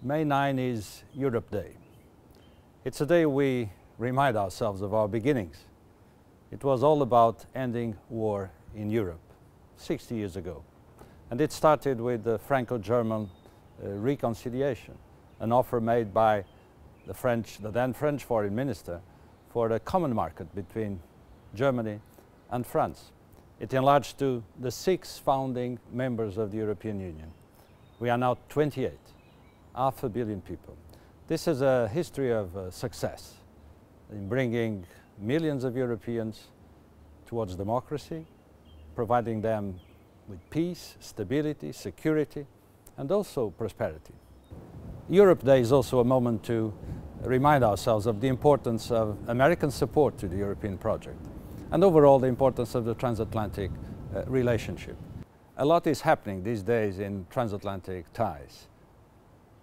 May 9 is Europe Day. It's a day we remind ourselves of our beginnings. It was all about ending war in Europe 60 years ago. And it started with the Franco-German uh, reconciliation, an offer made by the French, the then French foreign minister, for a common market between Germany and France. It enlarged to the six founding members of the European Union. We are now 28, half a billion people. This is a history of uh, success in bringing millions of Europeans towards democracy, providing them with peace, stability, security, and also prosperity. Europe Day is also a moment to remind ourselves of the importance of American support to the European project and overall the importance of the transatlantic uh, relationship. A lot is happening these days in transatlantic ties.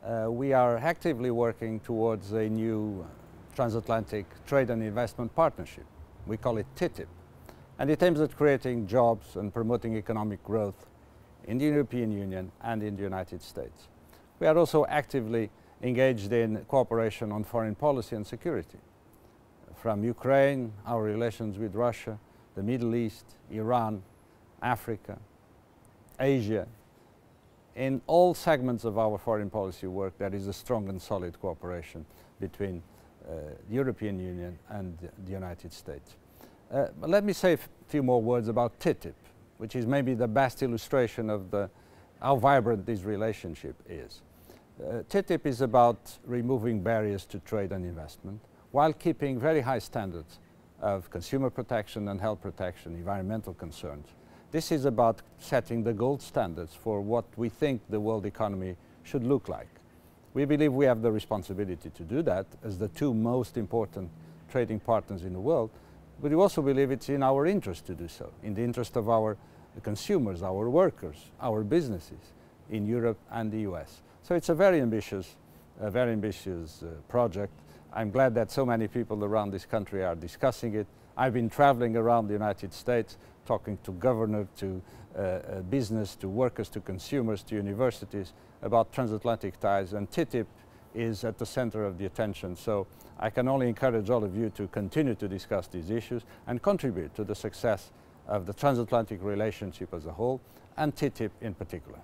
Uh, we are actively working towards a new transatlantic trade and investment partnership. We call it TTIP. And it aims at creating jobs and promoting economic growth in the European Union and in the United States. We are also actively engaged in cooperation on foreign policy and security. From Ukraine, our relations with Russia, the Middle East, Iran, Africa, Asia. In all segments of our foreign policy work, there is a strong and solid cooperation between uh, the European Union and the United States. Uh, but let me say a few more words about TTIP, which is maybe the best illustration of the, how vibrant this relationship is. Uh, TTIP is about removing barriers to trade and investment while keeping very high standards of consumer protection and health protection, environmental concerns. This is about setting the gold standards for what we think the world economy should look like. We believe we have the responsibility to do that as the two most important trading partners in the world, but we also believe it's in our interest to do so, in the interest of our consumers, our workers, our businesses in Europe and the US. So it's a very ambitious, a very ambitious uh, project. I'm glad that so many people around this country are discussing it. I've been traveling around the United States, talking to governors, to uh, uh, business, to workers, to consumers, to universities about transatlantic ties, and TTIP is at the center of the attention. So I can only encourage all of you to continue to discuss these issues and contribute to the success of the transatlantic relationship as a whole and TTIP in particular.